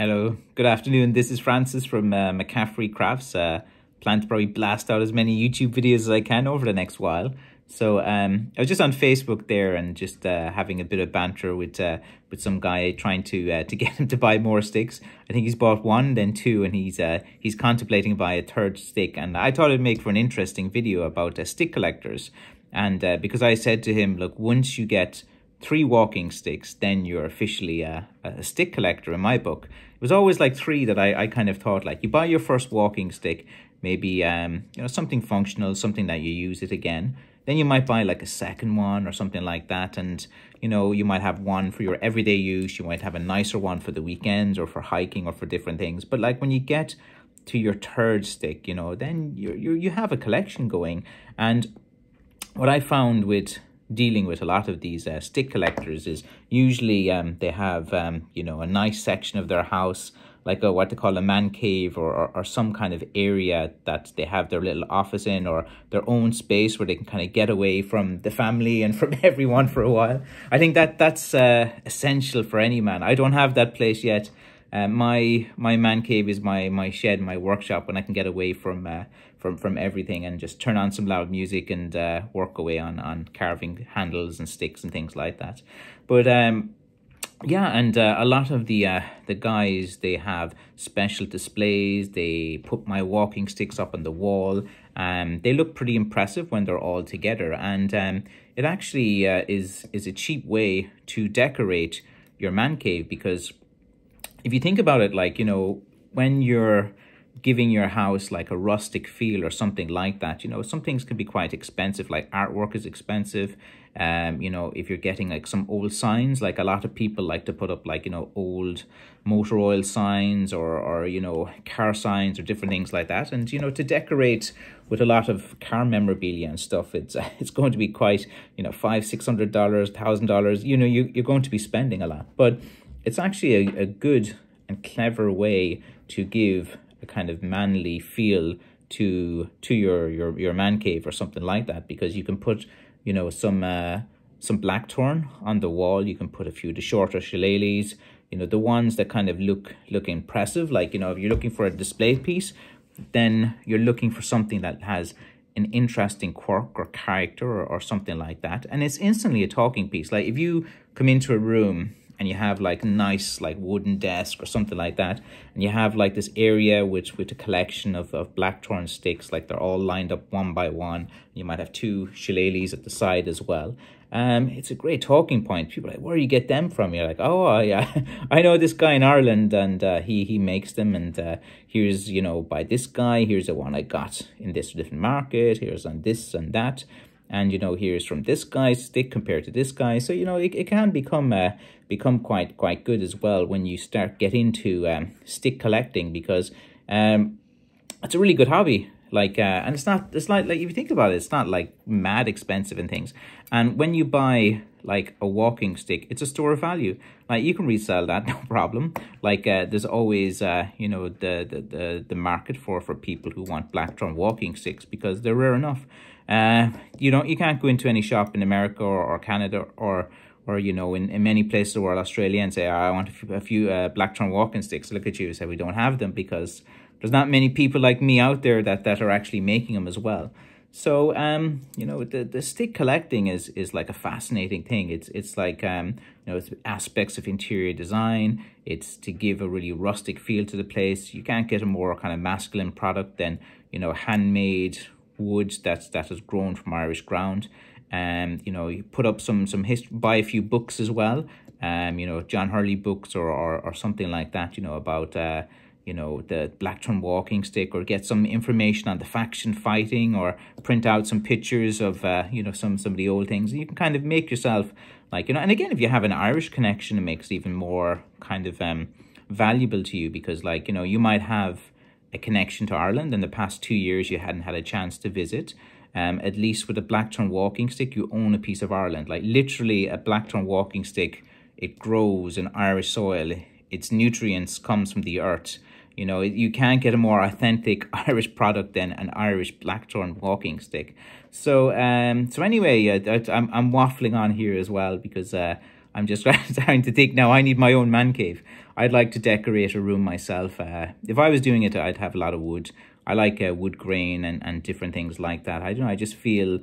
Hello, good afternoon. This is Francis from uh, McCaffrey Crafts. Uh, plan to probably blast out as many YouTube videos as I can over the next while. So um, I was just on Facebook there and just uh, having a bit of banter with uh, with some guy trying to uh, to get him to buy more sticks. I think he's bought one, then two, and he's uh, he's contemplating buy a third stick. And I thought it'd make for an interesting video about uh, stick collectors. And uh, because I said to him, look, once you get three walking sticks, then you're officially a, a stick collector in my book. It was always like three that I, I kind of thought like you buy your first walking stick, maybe um you know something functional, something that you use it again then you might buy like a second one or something like that. And, you know, you might have one for your everyday use. You might have a nicer one for the weekends or for hiking or for different things. But like when you get to your third stick, you know, then you you you have a collection going. And what I found with dealing with a lot of these uh, stick collectors is usually um, they have, um, you know, a nice section of their house like a what they call a man cave or, or, or some kind of area that they have their little office in or their own space where they can kind of get away from the family and from everyone for a while. I think that that's uh, essential for any man. I don't have that place yet. Uh, my my man cave is my my shed, my workshop, when I can get away from uh, from from everything and just turn on some loud music and uh, work away on on carving handles and sticks and things like that. But um, yeah, and uh, a lot of the uh, the guys they have special displays. They put my walking sticks up on the wall. Um, they look pretty impressive when they're all together, and um, it actually uh, is is a cheap way to decorate your man cave because if you think about it, like you know when you're giving your house like a rustic feel or something like that. You know, some things can be quite expensive, like artwork is expensive. Um, you know, if you're getting like some old signs, like a lot of people like to put up like, you know, old motor oil signs or, or, you know, car signs or different things like that. And, you know, to decorate with a lot of car memorabilia and stuff, it's it's going to be quite, you know, five, six hundred dollars, thousand dollars, you know, you, you're going to be spending a lot. But it's actually a, a good and clever way to give a kind of manly feel to to your your your man cave or something like that because you can put you know some uh some blackthorn on the wall. You can put a few the shorter shillelaghs you know the ones that kind of look look impressive. Like you know if you're looking for a display piece then you're looking for something that has an interesting quirk or character or, or something like that. And it's instantly a talking piece. Like if you come into a room and you have like nice like wooden desk or something like that and you have like this area which with a collection of, of blackthorn sticks like they're all lined up one by one. You might have two shillelaghs at the side as well. Um it's a great talking point. People like where do you get them from? You're like oh yeah i know this guy in ireland and uh, he he makes them and uh, here's you know by this guy here's the one i got in this different market here's on this and that and you know here's from this guy's stick compared to this guy. So you know it, it can become uh, become quite quite good as well when you start get into um, stick collecting because um, it's a really good hobby like uh, and it's not it's like like if you think about it it's not like mad expensive and things. And when you buy like a walking stick it's a store of value. Like you can resell that no problem. Like uh, there's always uh you know the, the the the market for for people who want blackthorn walking sticks because they're rare enough. Uh, you don't, you can't go into any shop in America or, or Canada or, or you know, in, in many places of the world, Australia, and say, I want a few, a few uh, Blackthorn walking sticks. Look at you, say we don't have them because there's not many people like me out there that, that are actually making them as well. So, um, you know, the, the stick collecting is, is like a fascinating thing. It's, it's like, um, you know, it's aspects of interior design. It's to give a really rustic feel to the place. You can't get a more kind of masculine product than, you know, handmade, wood that's that has grown from Irish ground. Um, you know, you put up some some history, buy a few books as well. Um, you know, John Hurley books or or, or something like that. You know about uh, you know the Blackthorn walking stick, or get some information on the faction fighting, or print out some pictures of uh, you know some some of the old things. You can kind of make yourself like you know. And again, if you have an Irish connection, it makes it even more kind of um valuable to you because like you know you might have a connection to Ireland. In the past two years, you hadn't had a chance to visit. Um, at least with a Blackthorn walking stick, you own a piece of Ireland. Like literally, a Blackthorn walking stick, it grows in Irish soil. Its nutrients comes from the earth. You know, you can't get a more authentic Irish product than an Irish Blackthorn walking stick. So, um, so anyway, uh, I'm I'm waffling on here as well because uh, I'm just starting to think now I need my own man cave. I'd like to decorate a room myself. Uh, if I was doing it, I'd have a lot of wood. I like uh, wood grain and, and different things like that. I don't know, I just feel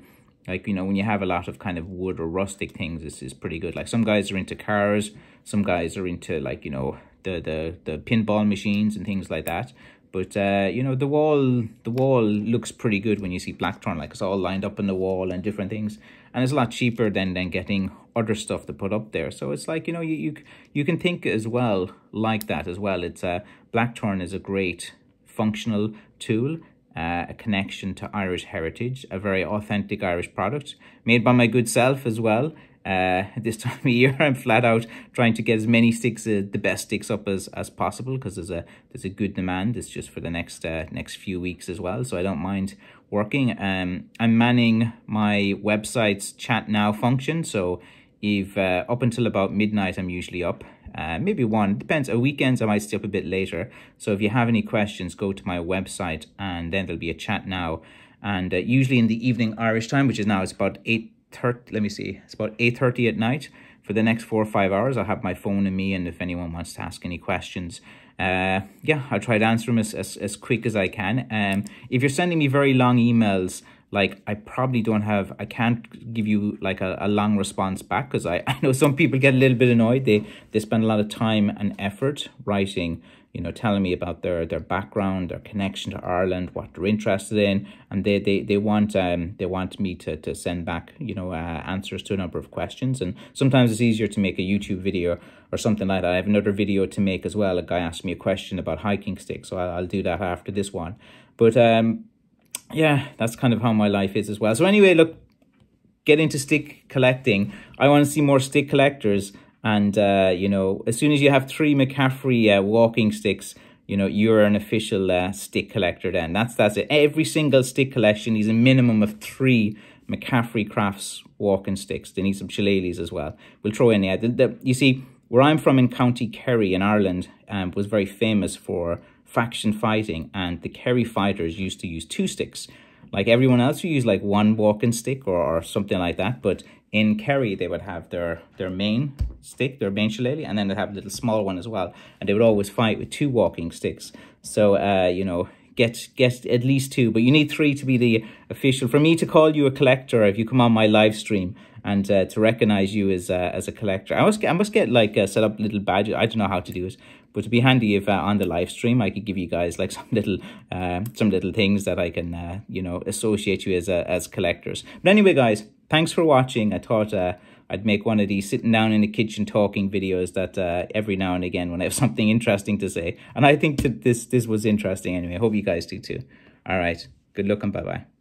like, you know, when you have a lot of kind of wood or rustic things, this is pretty good. Like some guys are into cars, some guys are into like, you know, the, the, the pinball machines and things like that. But, uh, you know, the wall the wall looks pretty good when you see Blackthorn. Like, it's all lined up in the wall and different things. And it's a lot cheaper than, than getting other stuff to put up there. So it's like, you know, you you, you can think as well like that as well. It's uh, Blackthorn is a great functional tool uh, a connection to Irish heritage, a very authentic Irish product made by my good self as well. Uh, this time of year, I'm flat out trying to get as many sticks, uh, the best sticks up as, as possible because there's a there's a good demand. It's just for the next uh, next few weeks as well, so I don't mind working. Um, I'm manning my website's chat now function, so if uh, up until about midnight, I'm usually up. Uh, maybe one, depends. On weekends, I might stay up a bit later. So if you have any questions, go to my website and then there'll be a chat now. And uh, usually in the evening Irish time, which is now, it's about 8 30, let me see, it's about 8.30 at night. For the next four or five hours, I'll have my phone in me, and if anyone wants to ask any questions, uh, yeah, I'll try to answer them as, as, as quick as I can. Um, if you're sending me very long emails, like I probably don't have, I can't give you like a, a long response back because I, I know some people get a little bit annoyed. They, they spend a lot of time and effort writing you know, telling me about their their background, their connection to Ireland, what they're interested in, and they they, they want um they want me to to send back you know uh, answers to a number of questions, and sometimes it's easier to make a YouTube video or something like that. I have another video to make as well. A guy asked me a question about hiking sticks, so I'll, I'll do that after this one. But um, yeah, that's kind of how my life is as well. So anyway, look, get into stick collecting. I want to see more stick collectors and, uh, you know, as soon as you have three McCaffrey uh, walking sticks, you know, you're an official uh, stick collector then. That's, that's it. Every single stick collection needs a minimum of three McCaffrey Crafts walking sticks. They need some shillelaghs as well. We'll throw in, yeah. The, the, you see, where I'm from in County Kerry in Ireland um, was very famous for faction fighting and the Kerry fighters used to use two sticks. Like everyone else, you use like one walking stick or, or something like that. But in Kerry, they would have their, their main stick, their main shillelagh, and then they'd have a little small one as well. And they would always fight with two walking sticks. So, uh, you know, get get at least two, but you need three to be the official. For me to call you a collector, if you come on my live stream and uh, to recognize you as uh, as a collector, I must get, I must get like uh, set up little badges. I don't know how to do it, but it'd be handy if uh, on the live stream I could give you guys like some little uh, some little things that I can uh, you know associate you as uh, as collectors. But anyway, guys, thanks for watching. I thought uh, I'd make one of these sitting down in the kitchen talking videos that uh, every now and again when I have something interesting to say. And I think that this this was interesting anyway. I hope you guys do too. All right. Good luck and bye-bye.